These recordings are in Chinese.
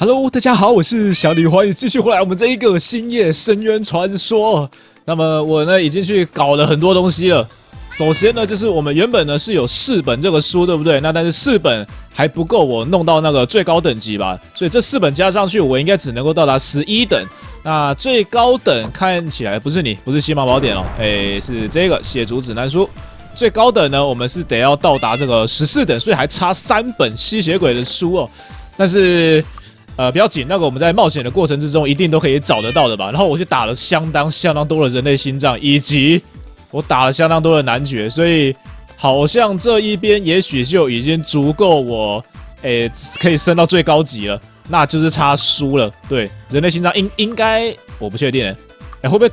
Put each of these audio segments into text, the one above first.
Hello，大家好，我是小李，欢迎继续回来我们这一个星夜深渊传说。那么我呢已经去搞了很多东西了。首先呢，就是我们原本呢是有四本这个书，对不对？那但是四本还不够我弄到那个最高等级吧，所以这四本加上去，我应该只能够到达十一等。那最高等看起来不是你，不是西马宝典哦，哎，是这个血族指南书。最高等呢，我们是得要到达这个十四等，所以还差三本吸血鬼的书哦。但是。呃，不要紧，那个我们在冒险的过程之中一定都可以找得到的吧。然后我去打了相当相当多的人类心脏，以及我打了相当多的男爵，所以好像这一边也许就已经足够我诶可以升到最高级了，那就是差输了。对，人类心脏应应该我不确定，哎会不会？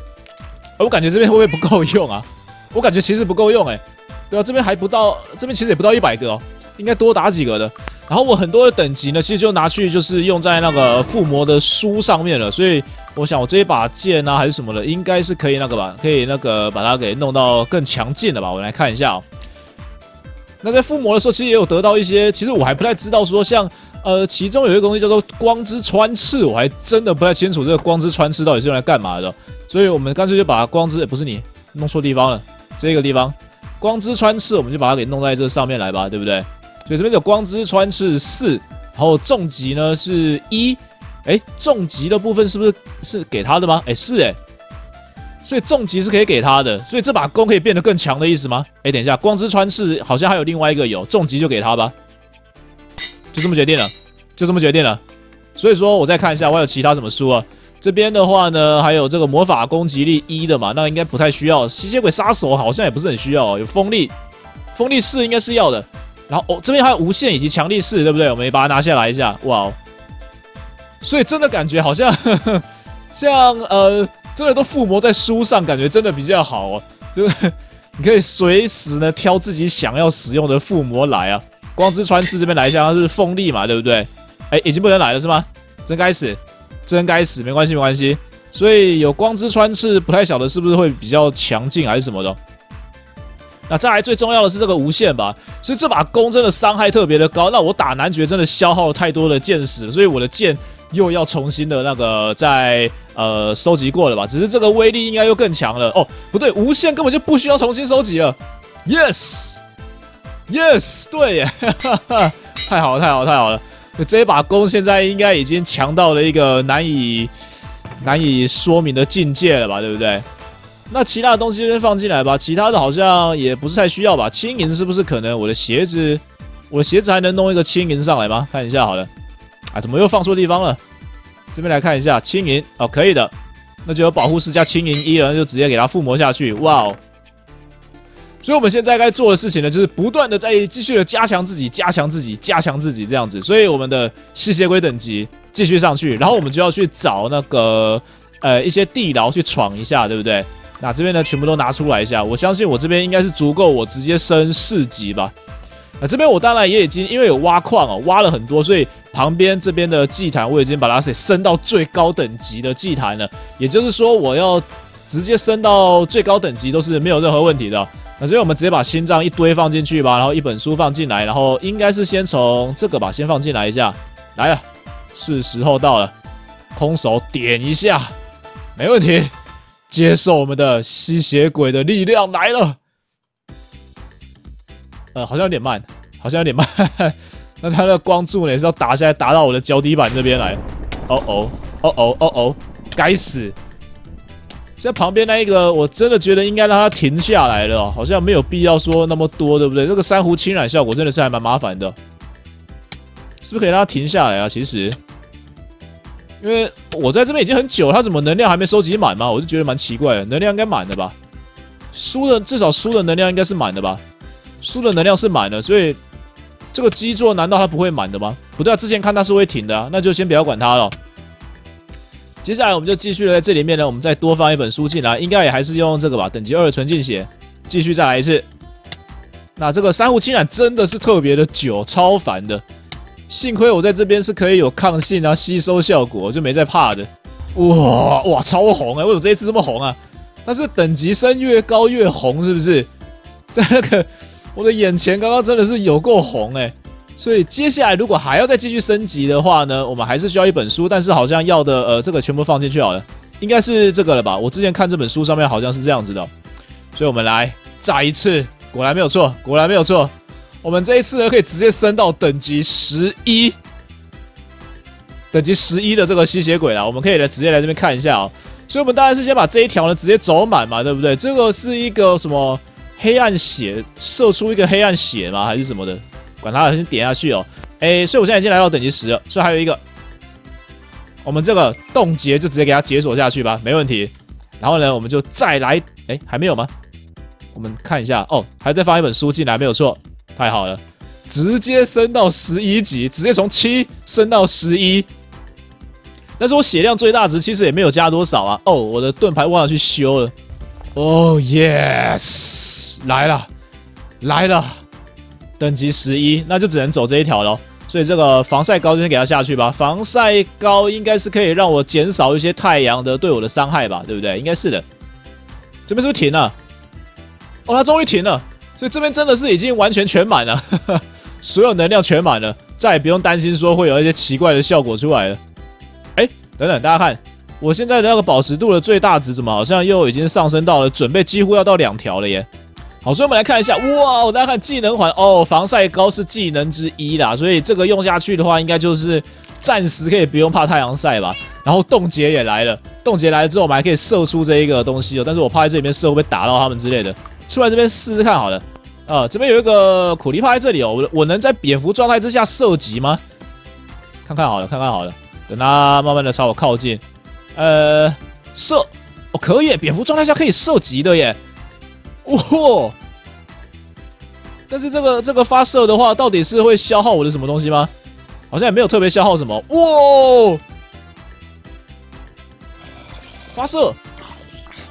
我感觉这边会不会不够用啊？我感觉其实不够用哎，对啊，这边还不到，这边其实也不到一百个哦，应该多打几个的。然后我很多的等级呢，其实就拿去就是用在那个附魔的书上面了，所以我想我这一把剑啊还是什么的，应该是可以那个吧，可以那个把它给弄到更强劲的吧。我来看一下哦。那在附魔的时候，其实也有得到一些，其实我还不太知道说像呃，其中有一个东西叫做光之穿刺，我还真的不太清楚这个光之穿刺到底是用来干嘛的。所以我们干脆就把光之，不是你弄错地方了，这个地方光之穿刺，我们就把它给弄在这上面来吧，对不对？所以这边有光之穿刺四，然后重疾呢是一，哎，重疾的部分是不是是给他的吗？哎，是哎，所以重疾是可以给他的，所以这把弓可以变得更强的意思吗？哎，等一下，光之穿刺好像还有另外一个有重疾就给他吧，就这么决定了，就这么决定了。所以说我再看一下，我有其他什么书啊？这边的话呢，还有这个魔法攻击力一的嘛，那应该不太需要。吸血鬼杀手好像也不是很需要，有锋利，锋利四应该是要的。然后哦，这边还有无限以及强力士，对不对？我们也把它拿下来一下，哇哦！所以真的感觉好像呵呵 像呃，真的都附魔在书上，感觉真的比较好哦。就是你可以随时呢挑自己想要使用的附魔来啊。光之穿刺这边来一下，它是锋利嘛，对不对？哎，已经不能来了是吗？真该死，真该死，没关系没关系。所以有光之穿刺，不太晓得是不是会比较强劲还是什么的。那再来最重要的是这个无限吧，所以这把弓真的伤害特别的高。那我打男爵真的消耗了太多的剑矢，所以我的剑又要重新的那个再呃收集过了吧？只是这个威力应该又更强了。哦，不对，无限根本就不需要重新收集了。Yes，Yes，对耶，太好了，太好了，太好了！这一把弓现在应该已经强到了一个难以难以说明的境界了吧？对不对？那其他的东西就先放进来吧，其他的好像也不是太需要吧。轻盈是不是可能我的鞋子，我的鞋子还能弄一个轻盈上来吗？看一下好了，啊，怎么又放错地方了？这边来看一下轻盈哦，可以的，那就有保护师加轻盈一了，就直接给它附魔下去。哇哦！所以我们现在该做的事情呢，就是不断的在继续的加强自己，加强自己，加强自己这样子。所以我们的吸血鬼等级继续上去，然后我们就要去找那个呃一些地牢去闯一下，对不对？那这边呢，全部都拿出来一下。我相信我这边应该是足够我直接升四级吧。那这边我当然也已经因为有挖矿哦，挖了很多，所以旁边这边的祭坛我已经把它给升到最高等级的祭坛了。也就是说，我要直接升到最高等级都是没有任何问题的。那所以我们直接把心脏一堆放进去吧，然后一本书放进来，然后应该是先从这个吧，先放进来一下。来了，是时候到了，空手点一下，没问题。接受我们的吸血鬼的力量来了，呃，好像有点慢，好像有点慢。那他的光柱呢也是要打下来，打到我的脚底板这边来。哦哦哦哦哦哦，该死！现在旁边那一个，我真的觉得应该让他停下来了，好像没有必要说那么多，对不对？这个珊瑚侵染效果真的是还蛮麻烦的，是不是可以让他停下来啊？其实。因为我在这边已经很久，他怎么能量还没收集满吗？我就觉得蛮奇怪的，能量应该满的吧？输的至少输的能量应该是满的吧？输的能量是满的，所以这个基座难道它不会满的吗？不对啊，之前看它是会停的啊，那就先不要管它了。接下来我们就继续在这里面呢，我们再多放一本书进来，应该也还是用这个吧？等级二纯净血，继续再来一次。那这个珊瑚侵染真的是特别的久，超烦的。幸亏我在这边是可以有抗性啊，吸收效果，就没在怕的。哇哇，超红哎！为什么这一次这么红啊？但是等级升越高越红，是不是？在那个我的眼前，刚刚真的是有够红哎！所以接下来如果还要再继续升级的话呢，我们还是需要一本书，但是好像要的呃这个全部放进去好了，应该是这个了吧？我之前看这本书上面好像是这样子的，所以我们来炸一次，果然没有错，果然没有错，我们这一次呢可以直接升到等级十一，等级十一的这个吸血鬼了，我们可以来直接来这边看一下哦。所以我们当然是先把这一条呢直接走满嘛，对不对？这个是一个什么黑暗血射出一个黑暗血吗？还是什么的？管它，先点下去哦。哎，所以我现在已经来到等级十了，所以还有一个，我们这个冻结就直接给它解锁下去吧，没问题。然后呢，我们就再来，哎，还没有吗？我们看一下，哦，还在放一本书进来，没有错，太好了，直接升到十一级，直接从七升到十一。但是我血量最大值其实也没有加多少啊。哦，我的盾牌忘了去修了。哦，yes，来了，来了。等级十一，那就只能走这一条喽。所以这个防晒膏就先给它下去吧。防晒膏应该是可以让我减少一些太阳的对我的伤害吧，对不对？应该是的。这边是不是停了？哦，它终于停了。所以这边真的是已经完全全满了，所有能量全满了，再也不用担心说会有一些奇怪的效果出来了。哎，等等，大家看，我现在的那个保持度的最大值怎么好像又已经上升到了，准备几乎要到两条了耶。好，所以我们来看一下，哇，大家看技能环哦，防晒膏是技能之一啦，所以这个用下去的话，应该就是暂时可以不用怕太阳晒吧。然后冻结也来了，冻结来了之后，我们还可以射出这一个东西哦，但是我怕在这里面射会被打到他们之类的。出来这边试试看好了，啊，这边有一个苦力怕在这里哦，我我能在蝙蝠状态之下射击吗？看看好了，看看好了，等他慢慢的朝我靠近，呃，射，哦，可以，蝙蝠状态下可以射击的耶。哇！但是这个这个发射的话，到底是会消耗我的什么东西吗？好像也没有特别消耗什么。哇！发射！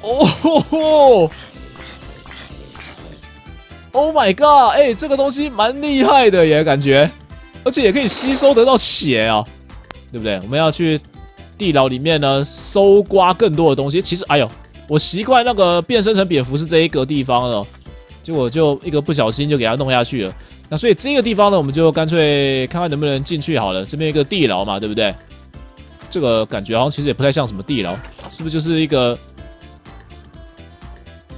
哦吼吼 ！Oh my god！哎，这个东西蛮厉害的耶，感觉，而且也可以吸收得到血啊，对不对？我们要去地牢里面呢，搜刮更多的东西。其实，哎呦！我习惯那个变身成蝙蝠是这一个地方了，结果就一个不小心就给它弄下去了。那所以这个地方呢，我们就干脆看看能不能进去好了。这边一个地牢嘛，对不对？这个感觉好像其实也不太像什么地牢，是不是就是一个？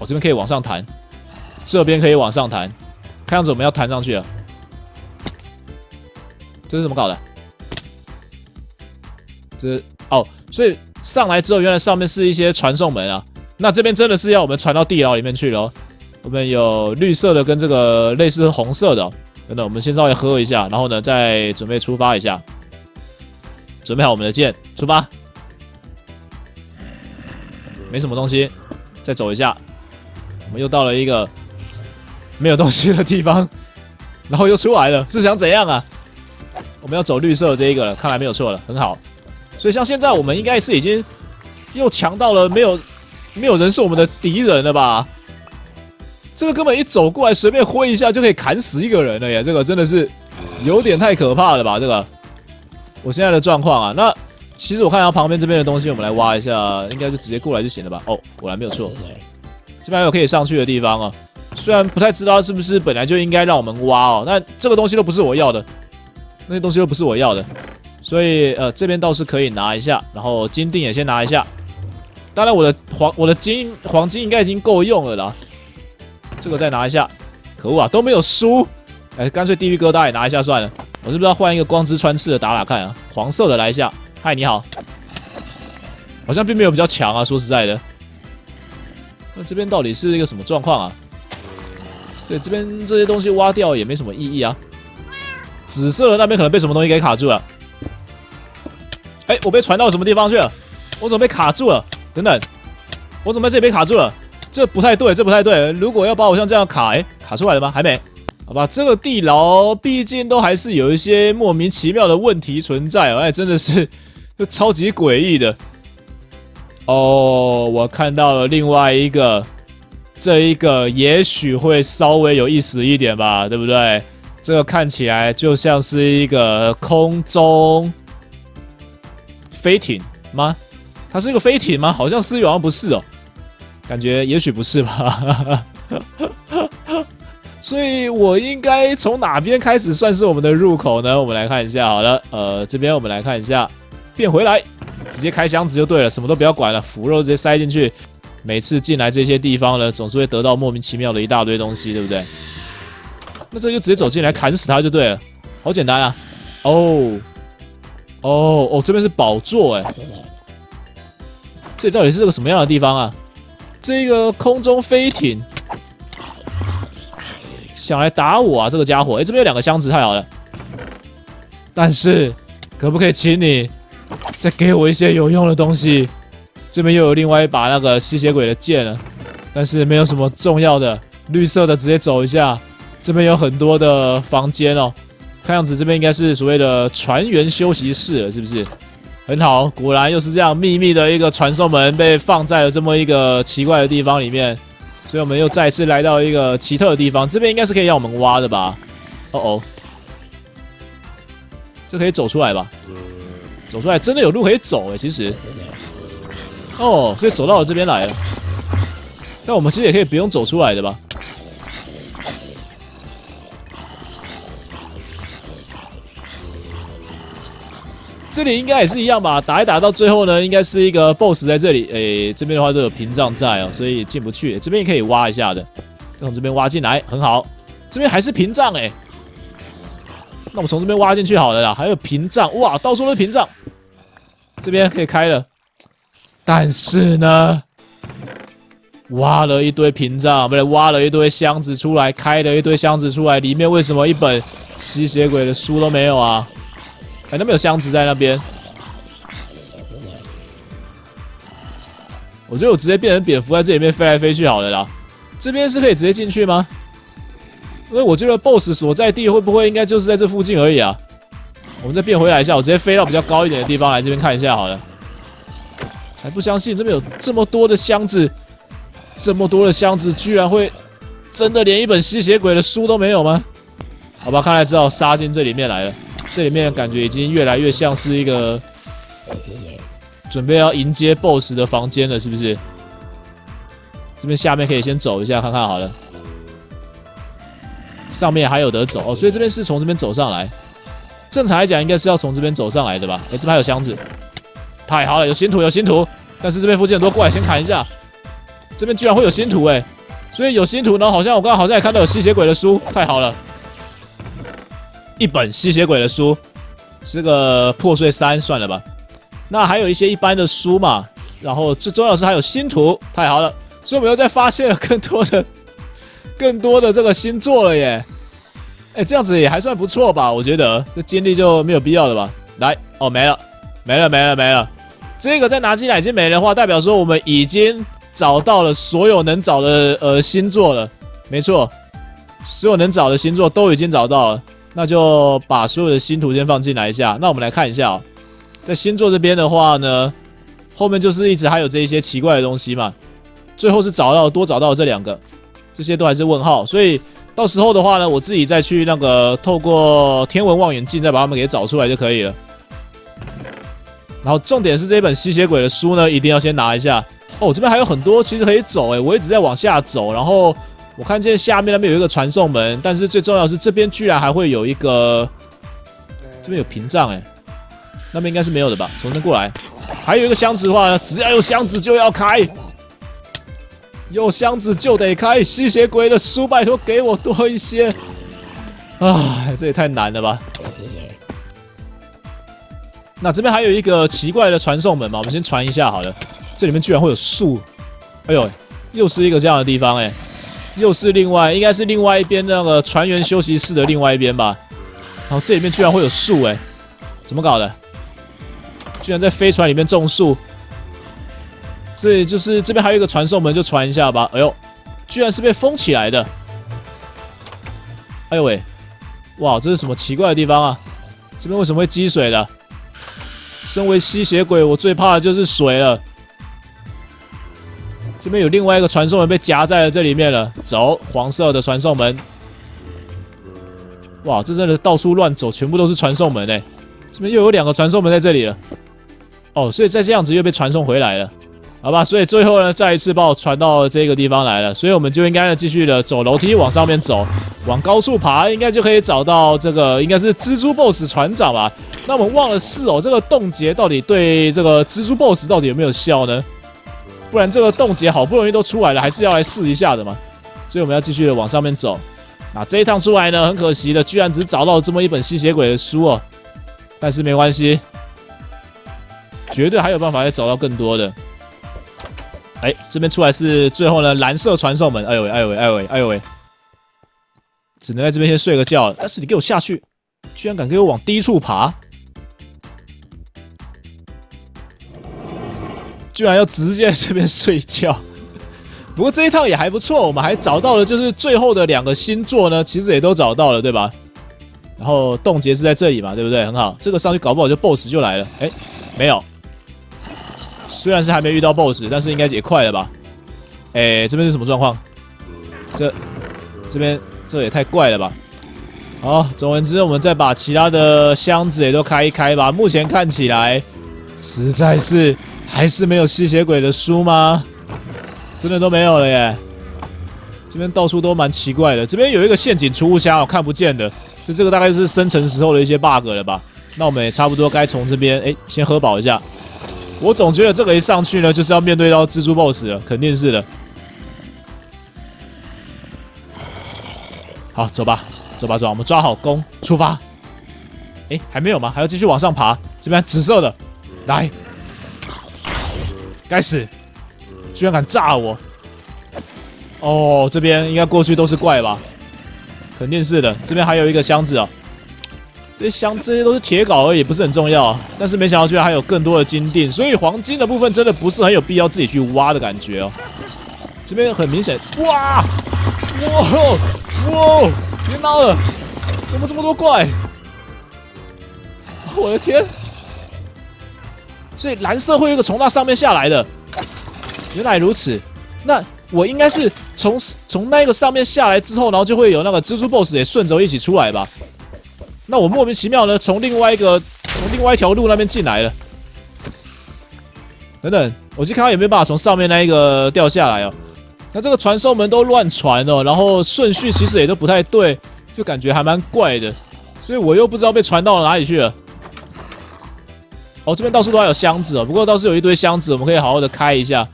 我这边可以往上弹，这边可以往上弹，看样子我们要弹上去了。这是怎么搞的？这哦，所以上来之后，原来上面是一些传送门啊。那这边真的是要我们传到地牢里面去了。我们有绿色的跟这个类似红色的，等等，我们先稍微喝一下，然后呢再准备出发一下。准备好我们的剑，出发。没什么东西，再走一下，我们又到了一个没有东西的地方，然后又出来了，是想怎样啊？我们要走绿色这一个了，看来没有错了，很好。所以像现在我们应该是已经又强到了没有。没有人是我们的敌人了吧？这个根本一走过来，随便挥一下就可以砍死一个人了耶！这个真的是有点太可怕了吧？这个我现在的状况啊，那其实我看一下旁边这边的东西，我们来挖一下，应该就直接过来就行了吧？哦，果然没有错，这边有可以上去的地方啊。虽然不太知道是不是本来就应该让我们挖哦，那这个东西都不是我要的，那些东西都不是我要的，所以呃这边倒是可以拿一下，然后金锭也先拿一下。当然，我的黄我的金黄金应该已经够用了啦。这个再拿一下，可恶啊，都没有输。哎，干脆地狱疙瘩也拿一下算了。我是不是要换一个光之穿刺的打打看啊？黄色的来一下。嗨，你好。好像并没有比较强啊，说实在的。那这边到底是一个什么状况啊？对，这边这些东西挖掉也没什么意义啊。紫色的那边可能被什么东西给卡住了。哎，我被传到什么地方去了？我怎么被卡住了？等等，我怎么在这里被卡住了？这不太对，这不太对。如果要把我像这样卡，哎，卡出来了吗？还没？好吧，这个地牢毕竟都还是有一些莫名其妙的问题存在，哎，真的是 超级诡异的。哦，我看到了另外一个，这一个也许会稍微有意思一点吧，对不对？这个看起来就像是一个空中飞艇吗？它是一个飞艇吗？好像是，好像不是哦。感觉也许不是吧。所以我应该从哪边开始算是我们的入口呢？我们来看一下，好了，呃，这边我们来看一下，变回来，直接开箱子就对了，什么都不要管了，腐肉直接塞进去。每次进来这些地方呢，总是会得到莫名其妙的一大堆东西，对不对？那这就直接走进来砍死他就对了，好简单啊！哦，哦哦，这边是宝座哎，这里到底是个什么样的地方啊？这个空中飞艇想来打我啊！这个家伙，哎，这边有两个箱子，太好了。但是，可不可以请你再给我一些有用的东西？这边又有另外一把那个吸血鬼的剑了，但是没有什么重要的。绿色的直接走一下。这边有很多的房间哦，看样子这边应该是所谓的船员休息室了，是不是？很好，果然又是这样秘密的一个传送门被放在了这么一个奇怪的地方里面，所以我们又再次来到一个奇特的地方。这边应该是可以让我们挖的吧？哦哦，这可以走出来吧？走出来真的有路可以走哎，其实。哦，所以走到了这边来了。那我们其实也可以不用走出来的吧？这里应该也是一样吧？打一打到最后呢，应该是一个 BOSS 在这里。诶，这边的话都有屏障在哦，所以进不去。这边也可以挖一下的，从这边挖进来，很好。这边还是屏障诶。那我们从这边挖进去好了啦。还有屏障，哇，到处都是屏障。这边可以开了。但是呢，挖了一堆屏障，不对，挖了一堆箱子出来，开了一堆箱子出来，里面为什么一本吸血鬼的书都没有啊？哎，那边有箱子在那边，我觉得我直接变成蝙蝠在这里面飞来飞去好了啦。这边是可以直接进去吗？因为我觉得 BOSS 所在地会不会应该就是在这附近而已啊？我们再变回来一下，我直接飞到比较高一点的地方来这边看一下好了。还不相信这边有这么多的箱子，这么多的箱子居然会真的连一本吸血鬼的书都没有吗？好吧，看来只好杀进这里面来了。这里面感觉已经越来越像是一个准备要迎接 BOSS 的房间了，是不是？这边下面可以先走一下看看好了。上面还有得走哦，所以这边是从这边走上来。正常来讲应该是要从这边走上来的吧？哎，这边还有箱子。太好了，有新图，有新图，但是这边附近很多怪，先砍一下。这边居然会有新图哎，所以有新图呢，好像我刚刚好像也看到有吸血鬼的书，太好了，一本吸血鬼的书，是个破碎三，算了吧。那还有一些一般的书嘛，然后最重要的是还有新图，太好了，所以我们又再发现了更多的、更多的这个新作了耶。哎，这样子也还算不错吧？我觉得这精力就没有必要了吧？来，哦，没了，没了，没了，没了。这个再拿进来已经没的话，代表说我们已经找到了所有能找的呃星座了。没错，所有能找的星座都已经找到了。那就把所有的星图先放进来一下。那我们来看一下，在星座这边的话呢，后面就是一直还有这一些奇怪的东西嘛。最后是找到多找到这两个，这些都还是问号。所以到时候的话呢，我自己再去那个透过天文望远镜再把它们给找出来就可以了。然后重点是这本吸血鬼的书呢，一定要先拿一下哦。这边还有很多，其实可以走诶，我一直在往下走。然后我看见下面那边有一个传送门，但是最重要是这边居然还会有一个，这边有屏障诶，那边应该是没有的吧？从这过来，还有一个箱子的话呢，只要有箱子就要开，有箱子就得开。吸血鬼的书，拜托给我多一些。啊，这也太难了吧！那这边还有一个奇怪的传送门嘛，我们先传一下好了。这里面居然会有树，哎呦，又是一个这样的地方哎，又是另外应该是另外一边那个船员休息室的另外一边吧。然后这里面居然会有树哎，怎么搞的？居然在飞船里面种树，所以就是这边还有一个传送门，就传一下吧。哎呦，居然是被封起来的。哎呦喂，哇，这是什么奇怪的地方啊？这边为什么会积水的？身为吸血鬼，我最怕的就是水了。这边有另外一个传送门被夹在了这里面了。走，黄色的传送门。哇，这真的到处乱走，全部都是传送门哎！这边又有两个传送门在这里了。哦，所以再这样子又被传送回来了。好吧，所以最后呢，再一次把我传到这个地方来了，所以我们就应该呢继续的走楼梯往上面走，往高处爬，应该就可以找到这个应该是蜘蛛 BOSS 船长吧。那我们忘了试哦，这个冻结到底对这个蜘蛛 BOSS 到底有没有效呢？不然这个冻结好不容易都出来了，还是要来试一下的嘛。所以我们要继续的往上面走。那这一趟出来呢，很可惜的，居然只找到这么一本吸血鬼的书哦。但是没关系，绝对还有办法再找到更多的。哎，这边出来是最后呢，蓝色传送门。哎呦喂，哎呦喂，哎呦喂，哎呦喂，只能在这边先睡个觉。但是你给我下去，居然敢给我往低处爬，居然要直接在这边睡觉。不过这一趟也还不错，我们还找到了，就是最后的两个星座呢，其实也都找到了，对吧？然后冻结是在这里嘛，对不对？很好，这个上去搞不好就 BOSS 就来了。哎，没有。虽然是还没遇到 BOSS，但是应该也快了吧？哎，这边是什么状况？这这边这也太怪了吧！好，总而言之，我们再把其他的箱子也都开一开吧。目前看起来，实在是还是没有吸血鬼的书吗？真的都没有了耶！这边到处都蛮奇怪的。这边有一个陷阱储物箱，我看不见的，就这个大概就是生成时候的一些 bug 了吧？那我们也差不多该从这边哎，先喝饱一下。我总觉得这个一上去呢，就是要面对到蜘蛛 boss 了，肯定是的。好，走吧，走吧，走吧，我们抓好弓，出发。哎，还没有吗？还要继续往上爬？这边紫色的，来，该死，居然敢炸我！哦，这边应该过去都是怪吧？肯定是的，这边还有一个箱子哦。这些箱这些都是铁镐而已，不是很重要。但是没想到居然还有更多的金锭，所以黄金的部分真的不是很有必要自己去挖的感觉哦。这边很明显，哇哇哇！别闹了，怎么这么多怪？我的天！所以蓝色会有一个从那上面下来的，原来如此。那我应该是从从那个上面下来之后，然后就会有那个蜘蛛 boss 也顺着一起出来吧。那我莫名其妙呢，从另外一个从另外一条路那边进来了。等等，我去看看有没有办法从上面那一个掉下来哦。那这个传送门都乱传哦，然后顺序其实也都不太对，就感觉还蛮怪的。所以我又不知道被传到了哪里去了。哦，这边到处都还有箱子哦，不过倒是有一堆箱子，我们可以好好的开一下。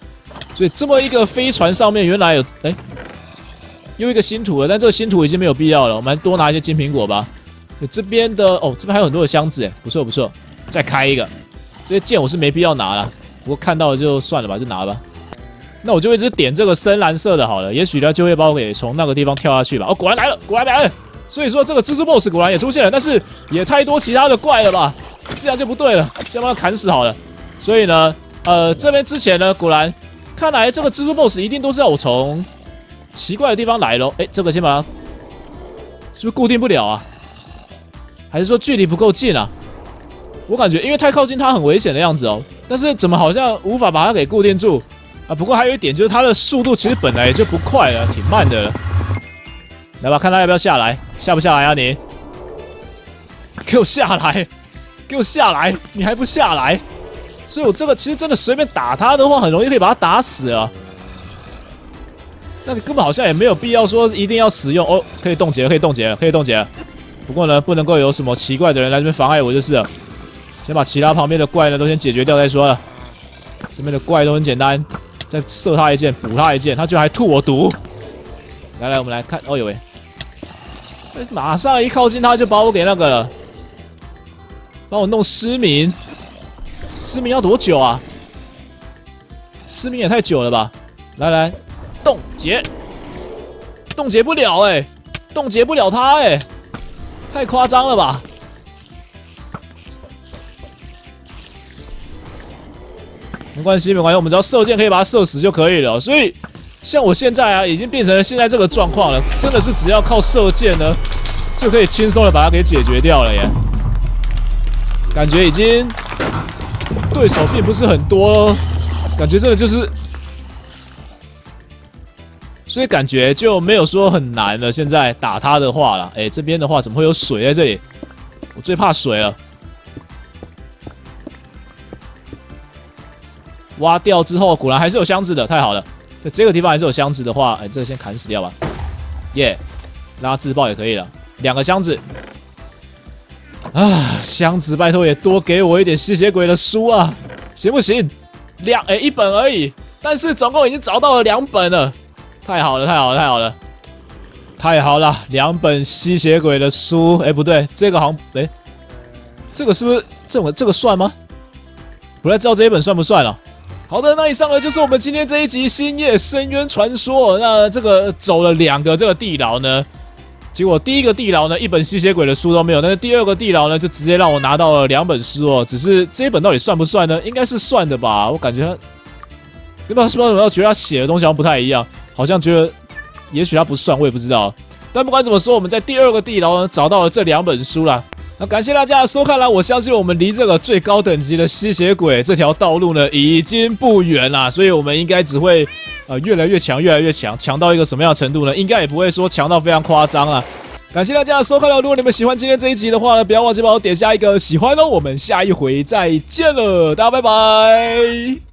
所以这么一个飞船上面原来有哎，又一个新土了，但这个新土已经没有必要了，我们多拿一些金苹果吧。这边的哦，这边还有很多的箱子哎，不错不错，再开一个。这些剑我是没必要拿了，不过看到了就算了吧，就拿吧。那我就一直点这个深蓝色的好了，也许呢就会把我给从那个地方跳下去吧。哦，果然来了，果然来了。所以说这个蜘蛛 boss 果然也出现了，但是也太多其他的怪了吧，这样就不对了，先把它砍死好了。所以呢，呃，这边之前呢，果然看来这个蜘蛛 boss 一定都是要我从奇怪的地方来喽。哎，这个先把它，是不是固定不了啊？还是说距离不够近啊？我感觉因为太靠近它很危险的样子哦。但是怎么好像无法把它给固定住啊？不过还有一点就是它的速度其实本来也就不快了，挺慢的。来吧，看他要不要下来，下不下来啊你？给我下来，给我下来！你还不下来？所以我这个其实真的随便打他的话，很容易可以把他打死啊。那你根本好像也没有必要说一定要使用哦，可以冻结，可以冻结，可以冻结。不过呢，不能够有什么奇怪的人来这边妨碍我就是了。先把其他旁边的怪呢都先解决掉再说了。这边的怪都很简单，再射他一箭，补他一箭，他居然还吐我毒。来来，我们来看，哦呦喂！马上一靠近他就把我给那个了，把我弄失明。失明要多久啊？失明也太久了吧？来来，冻结，冻结不了哎，冻结不了他哎。太夸张了吧！没关系，没关系，我们只要射箭可以把它射死就可以了。所以，像我现在啊，已经变成了现在这个状况了，真的是只要靠射箭呢，就可以轻松的把它给解决掉了耶。感觉已经对手并不是很多，感觉这个就是。所以感觉就没有说很难了。现在打他的话了，哎，这边的话怎么会有水在这里？我最怕水了。挖掉之后，果然还是有箱子的，太好了。在这个地方还是有箱子的话，哎，这个先砍死掉吧。耶，拉自爆也可以了，两个箱子。啊，箱子，拜托也多给我一点吸血鬼的书啊，行不行？两哎，一本而已，但是总共已经找到了两本了，太好了，太好了，太好了，太好了，两本吸血鬼的书。哎，不对，这个好像哎，这个是不是这个这个算吗？不太知道这一本算不算了。好的，那以上呢就是我们今天这一集《星夜深渊传说》。那这个走了两个这个地牢呢，结果第一个地牢呢一本吸血鬼的书都没有，但是第二个地牢呢就直接让我拿到了两本书哦。只是这一本到底算不算呢？应该是算的吧，我感觉他，不知道是不是我觉得他写的东西好像不太一样，好像觉得也许他不算，我也不知道。但不管怎么说，我们在第二个地牢呢找到了这两本书了。那感谢大家的收看啦！我相信我们离这个最高等级的吸血鬼这条道路呢已经不远啦，所以我们应该只会呃越来越强，越来越强，强到一个什么样的程度呢？应该也不会说强到非常夸张啊！感谢大家的收看了，如果你们喜欢今天这一集的话呢，不要忘记帮我点下一个喜欢哦！我们下一回再见了，大家拜拜。